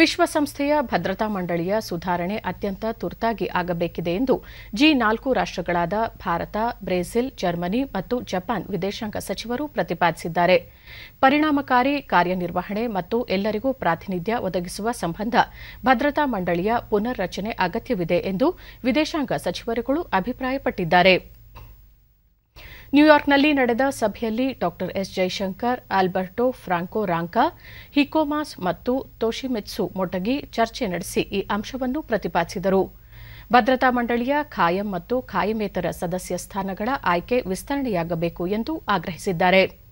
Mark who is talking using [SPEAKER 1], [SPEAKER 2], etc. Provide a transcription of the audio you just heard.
[SPEAKER 1] ವಿಶ್ವಸಂಸ್ಥೆಯ ಭದ್ರತಾ ಮಂಡಳಿಯ ಸುಧಾರಣೆ ಅತ್ಯಂತ ತುರ್ತಾಗಿ ಆಗಬೇಕಿದೆ ಎಂದು ಜಿ ನಾಲ್ಕು ರಾಷ್ಟಗಳಾದ ಭಾರತ, ಬ್ರೆಜಿಲ್, ಜರ್ಮನಿ ಮತ್ತು ಜಪಾನ್ ವಿದೇಶಾಂಗ ಸಚಿವರು ಪ್ರತಿಪಾದಿಸಿದ್ದಾರೆ. ಪರಿಣಾಮಕಾರಿ ಕಾರ್ಯನಿರ್ವಹಣೆ ಮತ್ತು ಎಲ್ಲರಿಗೂ ಪ್ರಾತಿನಿಧ್ಯ ಒದಗಿಸುವ ಸಂಬಂಧ ಭದ್ರತಾ ಮಂಡಳಿಯ ಪುನರ್ ರಚನೆ ಅಗತ್ಯವಿದೆ ಎಂದು ವಿದೇಶಾಂಗ ಸಚಿವರುಗಳು ಅಭಿಪ್ರಾಯಪಟ್ಟಿದ್ದಾರೆ. ನ್ಯೂಯಾರ್ಕ್ನಲ್ಲಿ ನಡೆದ ಸಭೆಯಲ್ಲಿ ಡಾ S Jaishankar, Alberto Franco Franca, Heiko Maas ಮತ್ತು ತೋಶಿಮೆತ್ಸು ಮೊಟಗಿ ಚರ್ಚೆ ನಡೆಸಿ ಈ ಅಂಶವನ್ನು ಪ್ರತಿಪಾದಿಸಿದರು. ಭದ್ರತಾ ಮಂಡಳಿಯ ಖಾಯಂ ಮತ್ತು ಖಾಯಮೇತರ ಸದಸ್ಯ ಸ್ಥಾನಗಳ ಆಯ್ಕೆ ವಿಸ್ತರಣೆಯಾಗಬೇಕು ಎಂದು ಆಗ್ರಹಿಸಿದ್ದಾರೆ.